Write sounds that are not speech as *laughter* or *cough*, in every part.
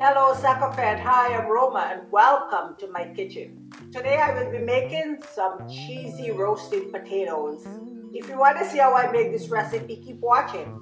Hello SakaFete, hi I'm Roma and welcome to my kitchen. Today I will be making some cheesy roasted potatoes. If you want to see how I make this recipe, keep watching.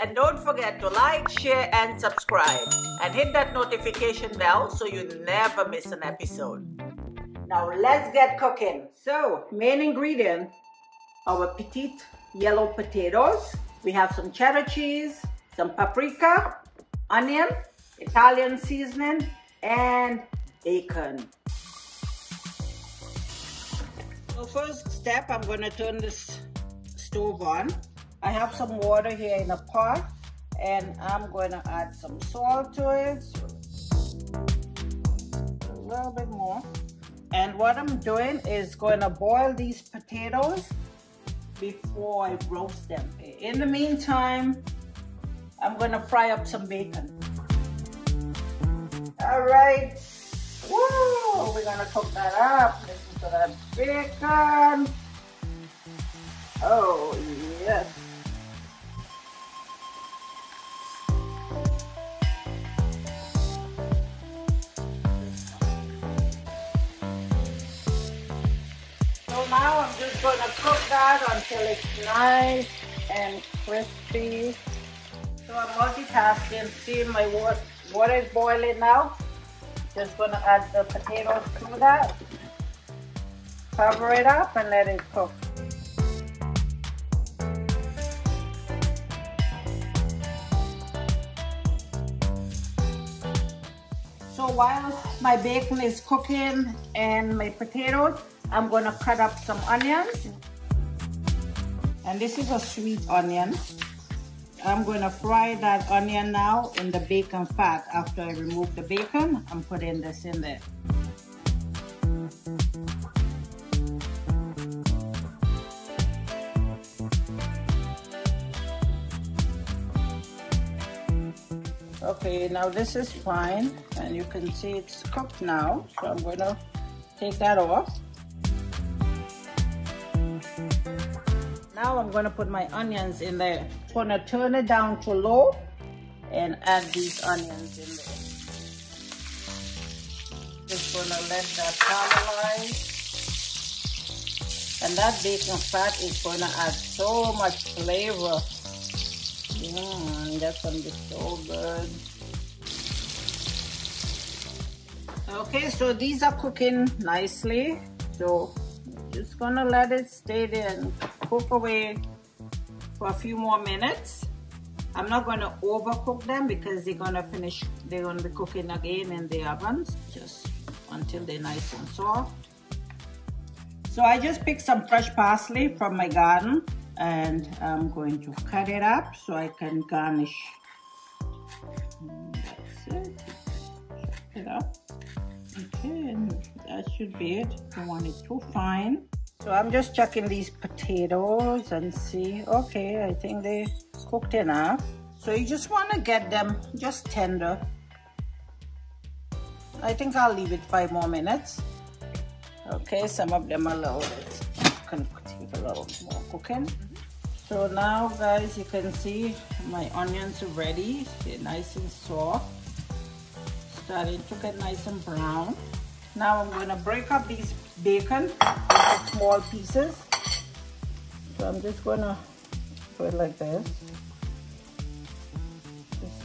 And don't forget to like, share, and subscribe. And hit that notification bell so you never miss an episode. Now let's get cooking. So, main ingredient, our petite yellow potatoes. We have some cheddar cheese, some paprika, onion, Italian seasoning, and bacon. So first step, I'm to turn this stove on. I have some water here in a pot and I'm going to add some salt to it. A little bit more. And what I'm doing is going to boil these potatoes before I roast them. In the meantime, I'm going to fry up some bacon. All right. Woo! We're going to cook that up. Listen to that bacon. Oh, yes. Now I'm just going to cook that until it's nice and crispy. So I'm multitasking. See my water, water is boiling now. Just going to add the potatoes to that. Cover it up and let it cook. So while my bacon is cooking and my potatoes, I'm to cut up some onions. And this is a sweet onion. I'm to fry that onion now in the bacon fat. After I remove the bacon, I'm putting this in there. Okay, now this is fine and you can see it's cooked now. So I'm to take that off. Now I'm to put my onions in there. I'm to turn it down to low and add these onions in there. Just to let that caramelize. And that bacon fat is to add so much flavor. Mmm, that's to be so good. Okay, so these are cooking nicely. So just gonna let it stay there cook away for a few more minutes. I'm not going to overcook them because they're going to finish, they're going to be cooking again in the oven just until they're nice and soft. So I just picked some fresh parsley from my garden and I'm going to cut it up so I can garnish. That's it. Chop it up. Okay, and that should be it. Don't want it too fine. So I'm just checking these potatoes and see, okay, I think they cooked enough. So you just want to get them just tender. I think I'll leave it five more minutes. Okay, some of them are a little bit, can take a little more cooking. So now guys, you can see my onions are ready. They're nice and soft. Starting to get nice and brown. Now I'm going to break up these bacon small pieces. So I'm just to put it like this.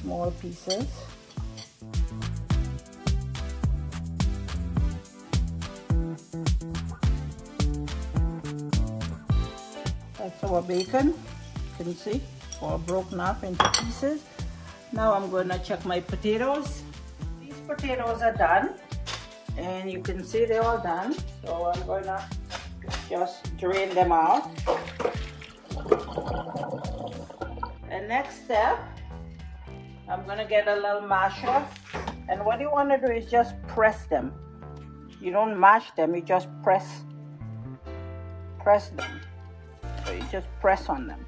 Small pieces. That's our bacon. You can see all broken up into pieces. Now I'm to check my potatoes. These potatoes are done and you can see they're all done so I'm gonna just drain them out. And next step I'm gonna get a little masher. And what you want to do is just press them. You don't mash them you just press press them. So you just press on them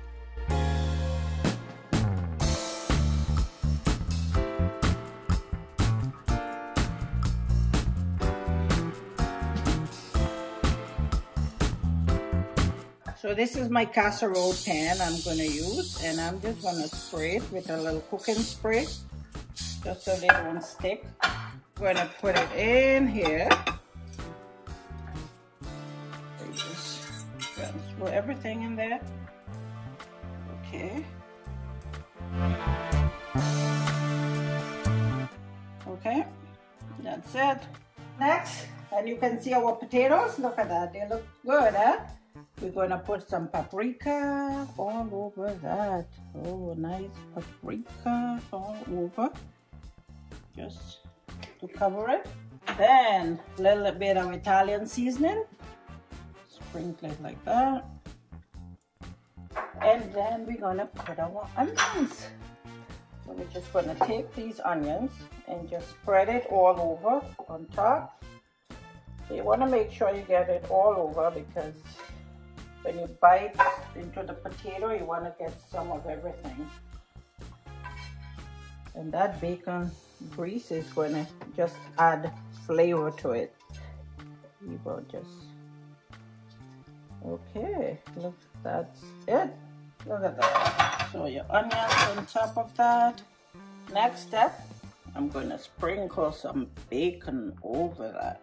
So this is my casserole pan I'm going to use and I'm just going to spray it with a little cooking spray just so they don't stick. I'm going to put it in here. just transfer everything in there. Okay. Okay, that's it. Next, and you can see our potatoes. Look at that, they look good, huh? We're gonna put some paprika all over that. Oh, nice paprika all over. Just to cover it. Then, a little bit of Italian seasoning. Sprinkle it like that. And then we're gonna put our onions. So we're just gonna take these onions and just spread it all over on top. So you wanna make sure you get it all over because when you bite into the potato, you want to get some of everything. And that bacon grease is going to just add flavor to it. You will just, okay, look, that's it. Look at that. So your onions on top of that. Next step, I'm going to sprinkle some bacon over that.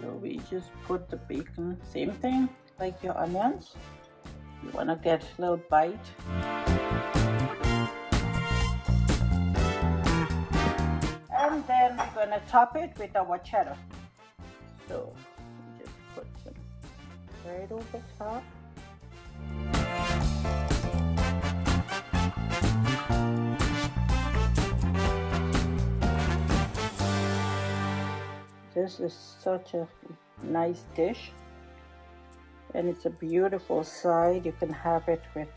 So we just put the bacon, same thing, like your onions. You want to get a little bite. And then we're going to top it with our cheddar. So just put some right over top. This is such a nice dish and it's a beautiful side you can have it with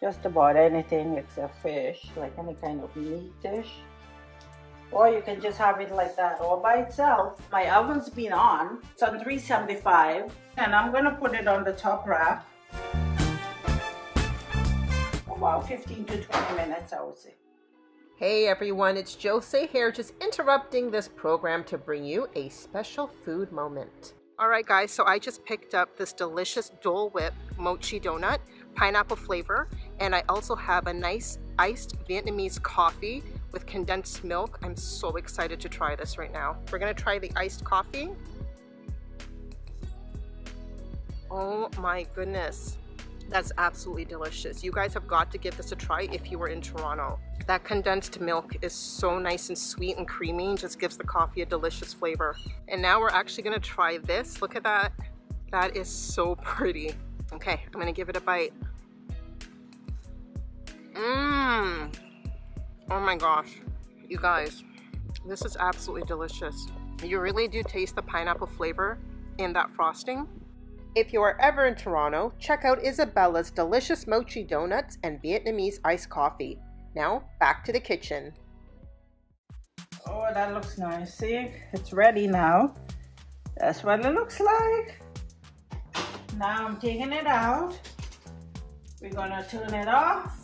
just about anything except fish like any kind of meat dish. Or you can just have it like that all by itself. My oven's been on it's on 375 and i'm gonna put it on the top rack. About 15 to 20 minutes i would say. Hey everyone, it's Jose here, just interrupting this program to bring you a special food moment. Alright guys, so I just picked up this delicious Dole Whip mochi donut, pineapple flavor, and I also have a nice iced Vietnamese coffee with condensed milk. I'm so excited to try this right now. We're gonna try the iced coffee. Oh my goodness. That's absolutely delicious. You guys have got to give this a try if you were in Toronto. That condensed milk is so nice and sweet and creamy, and just gives the coffee a delicious flavor. And now we're actually gonna try this. Look at that. That is so *laughs* pretty. Okay, I'm gonna give it a bite. Mmm. Oh my gosh. You guys, this is absolutely delicious. You really do taste the pineapple flavor in that frosting. If you are ever in Toronto, check out Isabella's delicious mochi donuts and Vietnamese iced coffee. Now, back to the kitchen. Oh, that looks nice. See, it's ready now. That's what it looks like. Now I'm taking it out. We're gonna turn it off.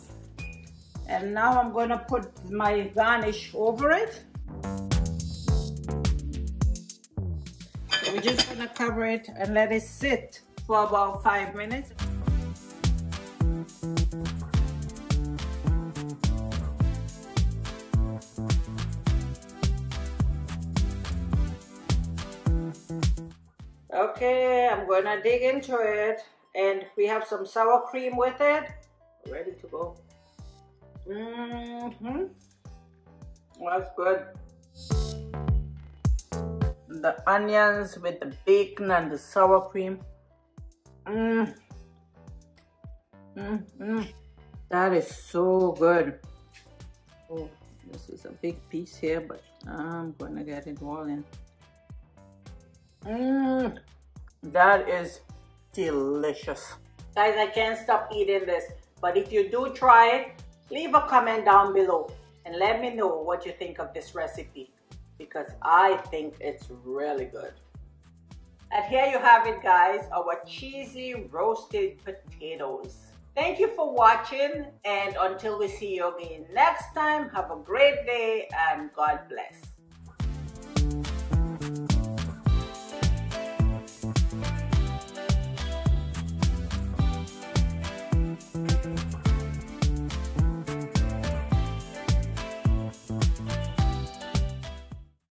And now I'm gonna put my garnish over it. We're just gonna cover it and let it sit for about five minutes. Okay, I'm gonna dig into it and we have some sour cream with it. Ready to go. Mm-hmm. That's good. The onions with the bacon and the sour cream. Mmm. Mmm. -mm. That is so good. Oh, this is a big piece here, but I'm gonna get it all in. Mmm. That is delicious. Guys, I can't stop eating this. But if you do try it, leave a comment down below and let me know what you think of this recipe because I think it's really good. And here you have it guys, our cheesy roasted potatoes. Thank you for watching and until we see you again next time, have a great day and God bless.